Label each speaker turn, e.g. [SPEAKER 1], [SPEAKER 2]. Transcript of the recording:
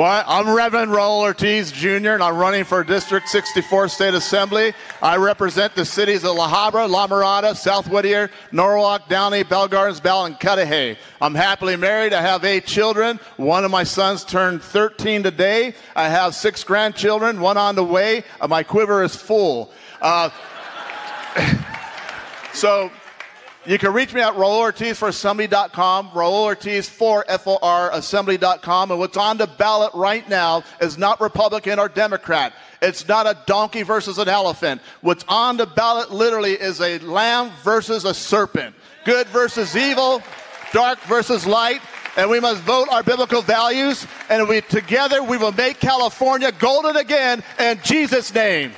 [SPEAKER 1] Well, I'm Reverend Raul Ortiz Jr., and I'm running for District 64 State Assembly. I represent the cities of La Habra, La Mirada, South Whittier, Norwalk, Downey, Bell Gardens, Bell, and Cudahy. I'm happily married. I have eight children. One of my sons turned 13 today. I have six grandchildren, one on the way. My quiver is full. Uh, so you can reach me at Raul Ortiz for assembly.com. And what's on the ballot right now is not Republican or Democrat. It's not a donkey versus an elephant. What's on the ballot literally is a lamb versus a serpent. Good versus evil, dark versus light. And we must vote our biblical values. And we together we will make California golden again in Jesus' name.